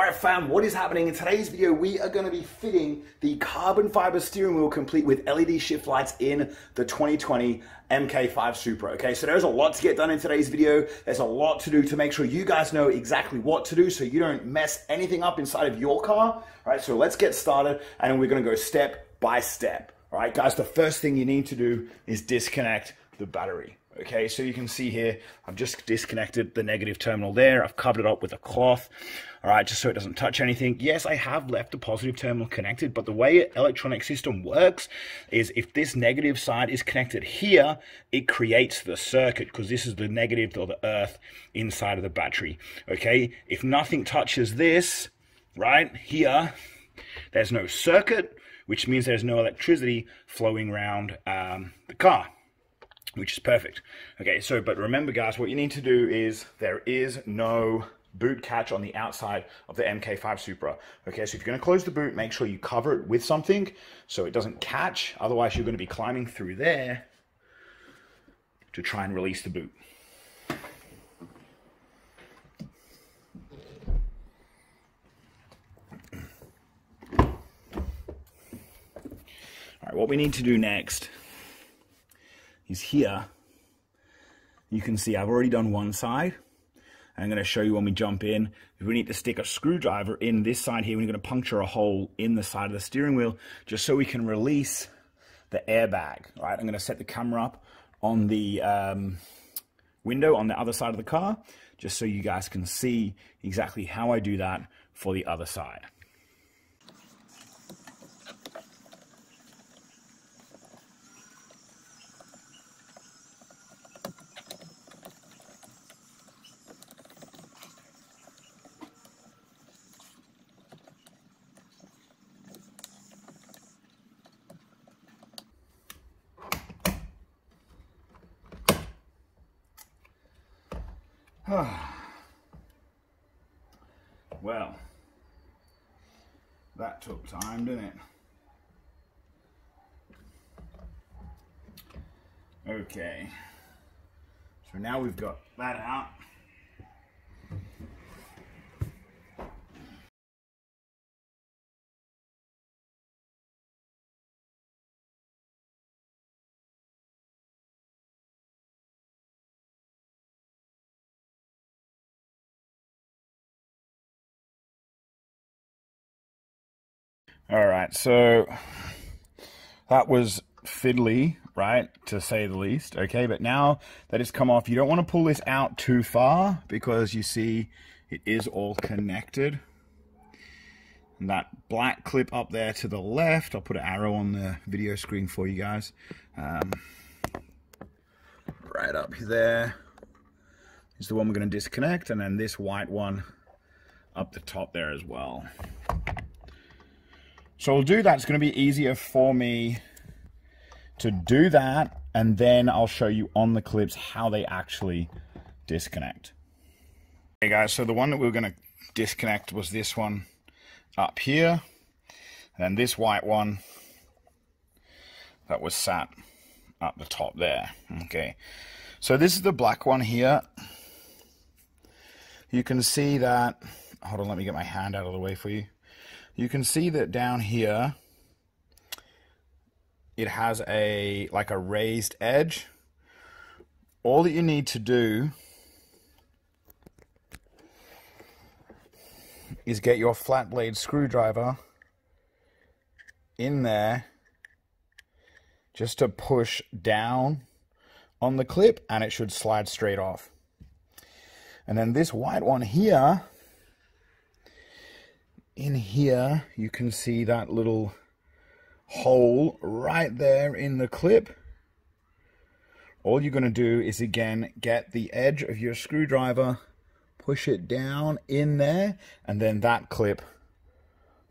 All right, fam, what is happening? In today's video, we are gonna be fitting the carbon fiber steering wheel complete with LED shift lights in the 2020 MK5 Supra, okay? So there's a lot to get done in today's video. There's a lot to do to make sure you guys know exactly what to do so you don't mess anything up inside of your car. All right, so let's get started and we're gonna go step by step. All right, guys, the first thing you need to do is disconnect the battery. Okay, so you can see here, I've just disconnected the negative terminal there. I've covered it up with a cloth, all right, just so it doesn't touch anything. Yes, I have left the positive terminal connected, but the way electronic system works is if this negative side is connected here, it creates the circuit because this is the negative or the earth inside of the battery. Okay, if nothing touches this, right here, there's no circuit, which means there's no electricity flowing around um, the car which is perfect. Okay, so, but remember guys, what you need to do is there is no boot catch on the outside of the MK5 Supra. Okay, so if you're gonna close the boot, make sure you cover it with something so it doesn't catch. Otherwise, you're gonna be climbing through there to try and release the boot. All right, what we need to do next is here. You can see I've already done one side. I'm going to show you when we jump in. We need to stick a screwdriver in this side here. We're going to puncture a hole in the side of the steering wheel just so we can release the airbag. All right, I'm going to set the camera up on the um, window on the other side of the car just so you guys can see exactly how I do that for the other side. well, that took time, didn't it? Okay, so now we've got that out. All right, so that was fiddly, right, to say the least, okay? But now that it's come off, you don't want to pull this out too far because you see it is all connected. And that black clip up there to the left, I'll put an arrow on the video screen for you guys. Um, right up there is the one we're going to disconnect, and then this white one up the top there as well. So I'll do that. It's going to be easier for me to do that. And then I'll show you on the clips how they actually disconnect. Okay guys, so the one that we are going to disconnect was this one up here. And this white one that was sat up the top there. Okay. So this is the black one here. You can see that, hold on, let me get my hand out of the way for you you can see that down here it has a like a raised edge. All that you need to do is get your flat blade screwdriver in there just to push down on the clip and it should slide straight off. And then this white one here in here you can see that little hole right there in the clip. All you're going to do is again get the edge of your screwdriver push it down in there and then that clip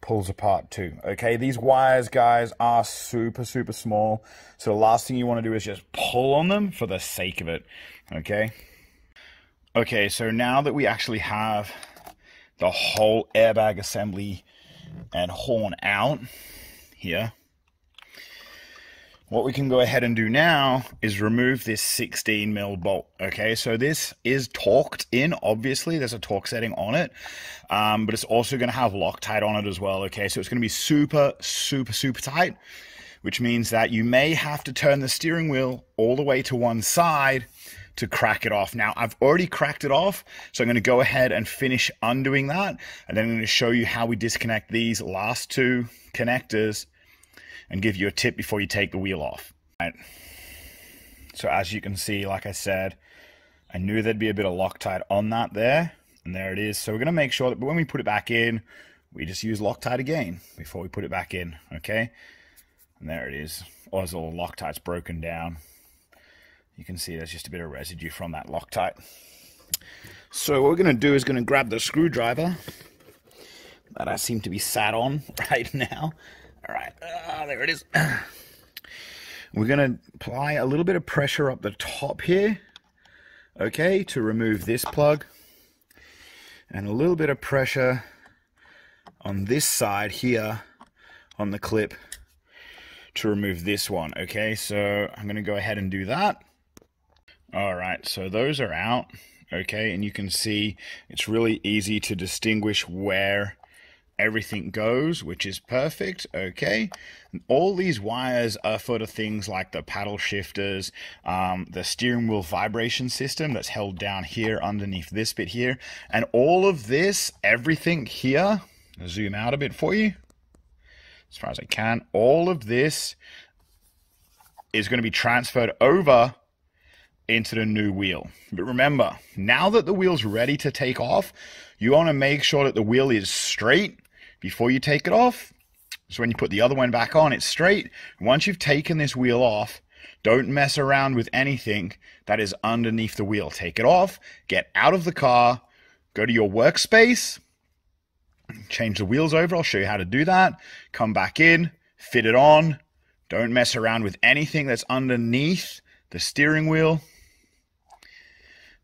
pulls apart too. Okay these wires guys are super super small. So the last thing you want to do is just pull on them for the sake of it okay? Okay so now that we actually have the whole airbag assembly and horn out here. What we can go ahead and do now is remove this 16 mil bolt. Okay, so this is torqued in, obviously, there's a torque setting on it, um, but it's also going to have Loctite on it as well. Okay, so it's going to be super, super, super tight, which means that you may have to turn the steering wheel all the way to one side to crack it off. Now, I've already cracked it off, so I'm going to go ahead and finish undoing that, and then I'm going to show you how we disconnect these last two connectors and give you a tip before you take the wheel off. Right. So as you can see, like I said, I knew there'd be a bit of Loctite on that there, and there it is. So we're going to make sure that when we put it back in, we just use Loctite again before we put it back in, okay? And there it is. Oh it is. All the Loctite's broken down. You can see there's just a bit of residue from that Loctite. So what we're going to do is going to grab the screwdriver that I seem to be sat on right now all right, uh, there it is. We're going to apply a little bit of pressure up the top here, okay, to remove this plug. And a little bit of pressure on this side here on the clip to remove this one, okay? So I'm going to go ahead and do that. All right, so those are out, okay? And you can see it's really easy to distinguish where everything goes, which is perfect. Okay. And all these wires are for the things like the paddle shifters, um, the steering wheel vibration system that's held down here underneath this bit here. And all of this, everything here, I'll zoom out a bit for you as far as I can. All of this is going to be transferred over into the new wheel. But remember, now that the wheel's ready to take off, you want to make sure that the wheel is straight before you take it off. So when you put the other one back on, it's straight. Once you've taken this wheel off, don't mess around with anything that is underneath the wheel. Take it off, get out of the car, go to your workspace, change the wheels over. I'll show you how to do that. Come back in, fit it on. Don't mess around with anything that's underneath the steering wheel.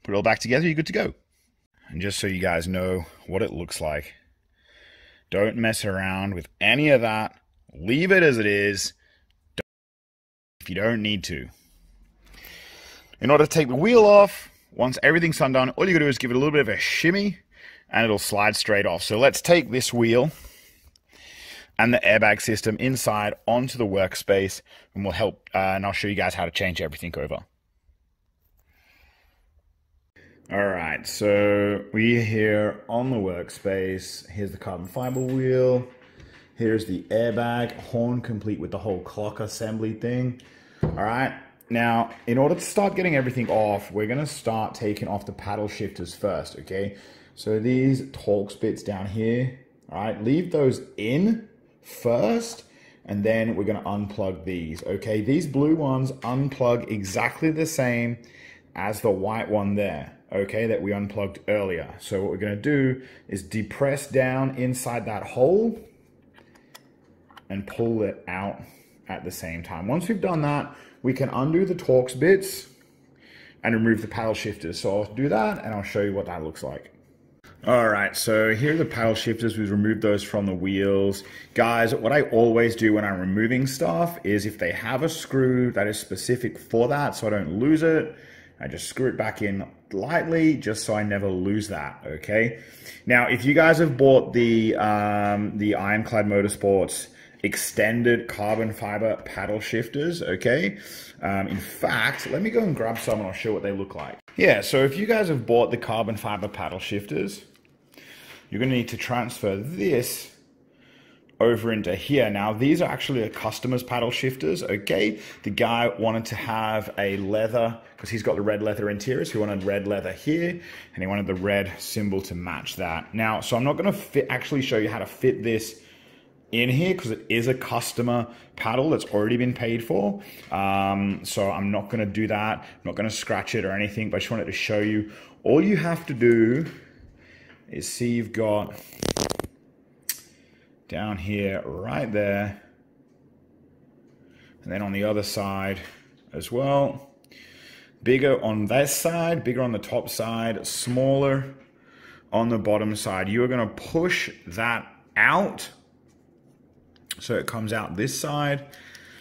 Put it all back together, you're good to go. And just so you guys know what it looks like, don't mess around with any of that. Leave it as it is if you don't need to. In order to take the wheel off, once everything's undone, all you gotta do is give it a little bit of a shimmy and it'll slide straight off. So let's take this wheel and the airbag system inside onto the workspace and we'll help uh, and I'll show you guys how to change everything over. All right, so we're here on the workspace. Here's the carbon fiber wheel. Here's the airbag, horn complete with the whole clock assembly thing. All right, now in order to start getting everything off, we're gonna start taking off the paddle shifters first, okay? So these Torx bits down here, all right, leave those in first, and then we're gonna unplug these, okay? These blue ones unplug exactly the same as the white one there okay, that we unplugged earlier. So what we're gonna do is depress down inside that hole and pull it out at the same time. Once we've done that, we can undo the Torx bits and remove the paddle shifters. So I'll do that and I'll show you what that looks like. All right, so here are the paddle shifters. We've removed those from the wheels. Guys, what I always do when I'm removing stuff is if they have a screw that is specific for that so I don't lose it, I just screw it back in lightly just so I never lose that, okay? Now, if you guys have bought the, um, the Ironclad Motorsports extended carbon fiber paddle shifters, okay? Um, in fact, let me go and grab some and I'll show what they look like. Yeah, so if you guys have bought the carbon fiber paddle shifters, you're gonna need to transfer this over into here. Now, these are actually a customer's paddle shifters, okay? The guy wanted to have a leather, because he's got the red leather interiors, he wanted red leather here, and he wanted the red symbol to match that. Now, so I'm not gonna fit, actually show you how to fit this in here because it is a customer paddle that's already been paid for. Um, so I'm not gonna do that. I'm not gonna scratch it or anything, but I just wanted to show you. All you have to do is see you've got down here, right there. And then on the other side as well. Bigger on this side, bigger on the top side, smaller on the bottom side. You are gonna push that out so it comes out this side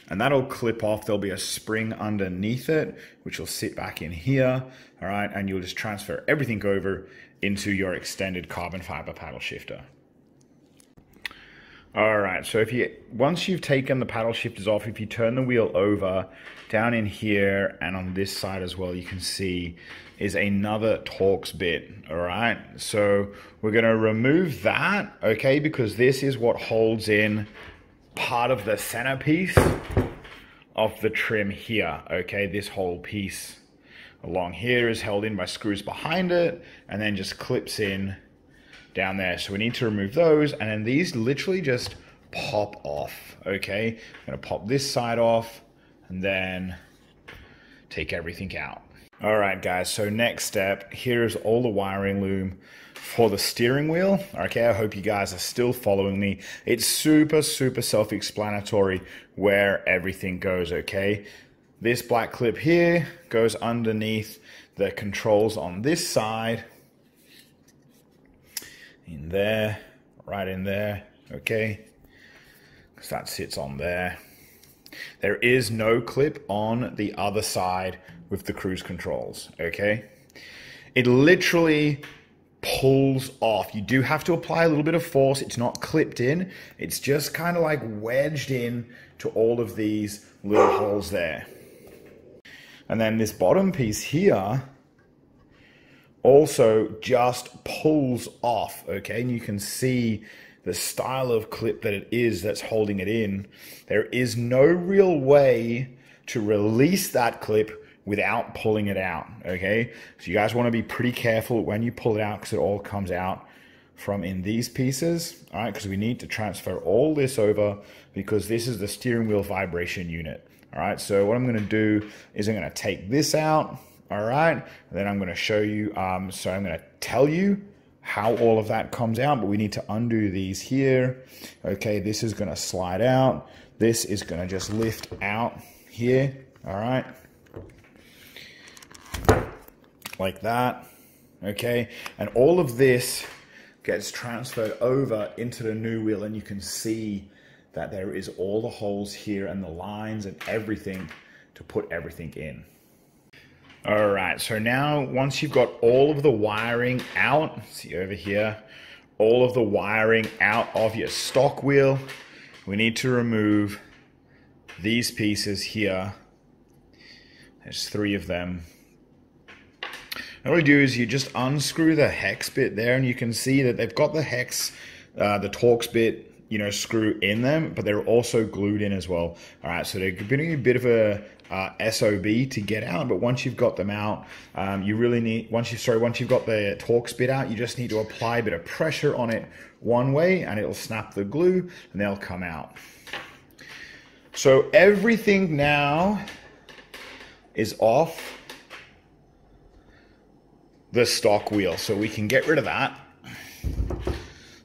and that'll clip off. There'll be a spring underneath it, which will sit back in here. All right. And you'll just transfer everything over into your extended carbon fiber paddle shifter. All right, so if you once you've taken the paddle shifters off, if you turn the wheel over down in here and on this side as well, you can see is another Torx bit. All right, so we're gonna remove that, okay, because this is what holds in part of the centerpiece of the trim here. Okay, this whole piece along here is held in by screws behind it, and then just clips in down there. So we need to remove those and then these literally just pop off, okay? I'm gonna pop this side off and then take everything out. All right, guys, so next step, here's all the wiring loom for the steering wheel. Okay, I hope you guys are still following me. It's super, super self-explanatory where everything goes, okay? This black clip here goes underneath the controls on this side in there, right in there, okay? Because that sits on there. There is no clip on the other side with the cruise controls, okay? It literally pulls off. You do have to apply a little bit of force. It's not clipped in. It's just kind of like wedged in to all of these little holes there. And then this bottom piece here also just pulls off, okay? And you can see the style of clip that it is that's holding it in. There is no real way to release that clip without pulling it out, okay? So you guys want to be pretty careful when you pull it out because it all comes out from in these pieces, all right? Because we need to transfer all this over because this is the steering wheel vibration unit, all right? So what I'm going to do is I'm going to take this out, all right. And then I'm going to show you, um, so I'm going to tell you how all of that comes out, but we need to undo these here. Okay, this is going to slide out. This is going to just lift out here, all right. Like that, okay. And all of this gets transferred over into the new wheel and you can see that there is all the holes here and the lines and everything to put everything in. All right, so now once you've got all of the wiring out, see over here, all of the wiring out of your stock wheel, we need to remove these pieces here. There's three of them. And what we do is you just unscrew the hex bit there and you can see that they've got the hex, uh, the Torx bit you know, screw in them, but they're also glued in as well. All right, so they're giving you a bit of a uh, SOB to get out, but once you've got them out, um, you really need, once you, sorry, once you've got the Torx bit out, you just need to apply a bit of pressure on it one way and it'll snap the glue and they'll come out. So everything now is off the stock wheel. So we can get rid of that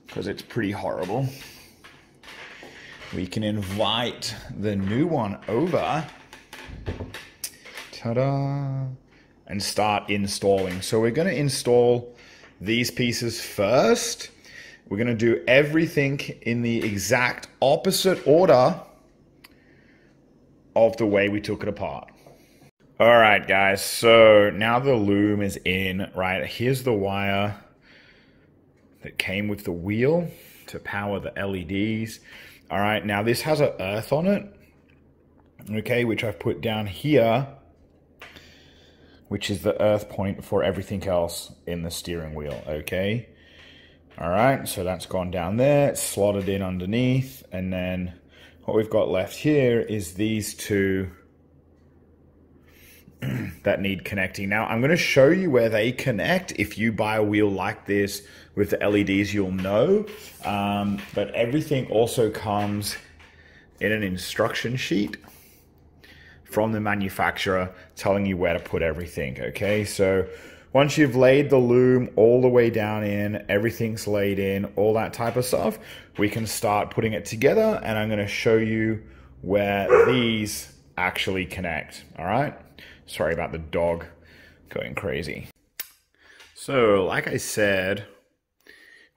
because it's pretty horrible we can invite the new one over. Ta-da! And start installing. So we're going to install these pieces first. We're going to do everything in the exact opposite order of the way we took it apart. All right, guys. So now the loom is in, right? Here's the wire that came with the wheel to power the LEDs. All right, now this has an earth on it, okay, which I've put down here, which is the earth point for everything else in the steering wheel, okay? All right, so that's gone down there, it's slotted in underneath, and then what we've got left here is these two that need connecting. Now, I'm going to show you where they connect. If you buy a wheel like this with the LEDs, you'll know. Um, but everything also comes in an instruction sheet from the manufacturer telling you where to put everything, okay? So once you've laid the loom all the way down in, everything's laid in, all that type of stuff, we can start putting it together and I'm gonna show you where these actually connect, all right? Sorry about the dog going crazy. So, like I said,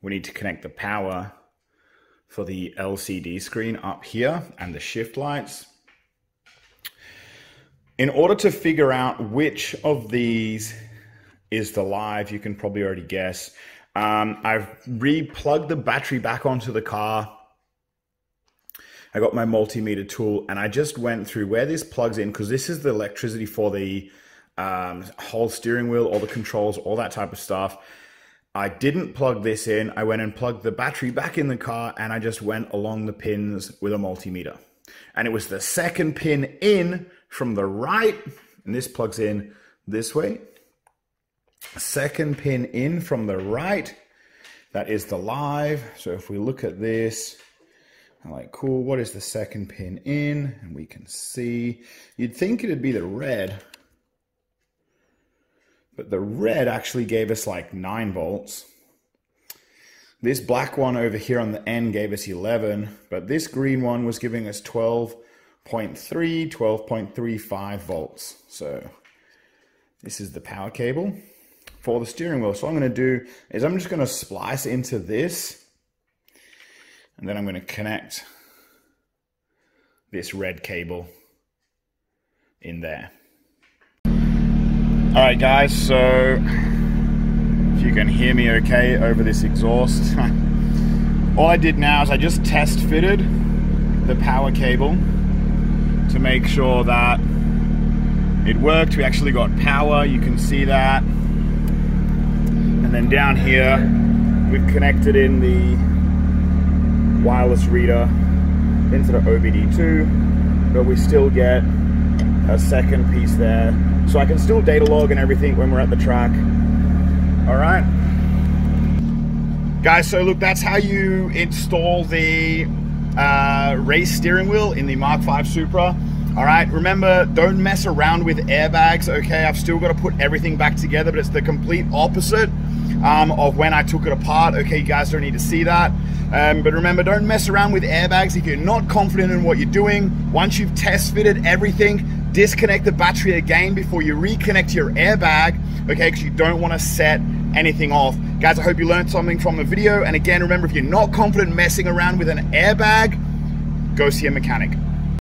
we need to connect the power for the LCD screen up here and the shift lights. In order to figure out which of these is the live, you can probably already guess. Um, I've re-plugged the battery back onto the car. I got my multimeter tool and I just went through where this plugs in because this is the electricity for the um, whole steering wheel, all the controls, all that type of stuff. I didn't plug this in. I went and plugged the battery back in the car and I just went along the pins with a multimeter. And it was the second pin in from the right, and this plugs in this way. Second pin in from the right, that is the live. So if we look at this, I'm like, cool, what is the second pin in? And we can see, you'd think it'd be the red, but the red actually gave us like 9 volts. This black one over here on the end gave us 11, but this green one was giving us 12.3, 12.35 volts. So this is the power cable for the steering wheel. So I'm going to do is I'm just going to splice into this, and then I'm going to connect this red cable in there. All right, guys, so if you can hear me okay over this exhaust, all I did now is I just test fitted the power cable to make sure that it worked. We actually got power, you can see that. And then down here, we've connected in the wireless reader into the OBD2, but we still get a second piece there so I can still data log and everything when we're at the track. All right. Guys, so look, that's how you install the uh, race steering wheel in the Mark V Supra. All right, remember, don't mess around with airbags, okay? I've still got to put everything back together, but it's the complete opposite um, of when I took it apart. Okay, you guys don't need to see that. Um, but remember, don't mess around with airbags if you're not confident in what you're doing. Once you've test fitted everything, disconnect the battery again before you reconnect your airbag, okay, because you don't want to set anything off. Guys, I hope you learned something from the video. And again, remember, if you're not confident messing around with an airbag, go see a mechanic.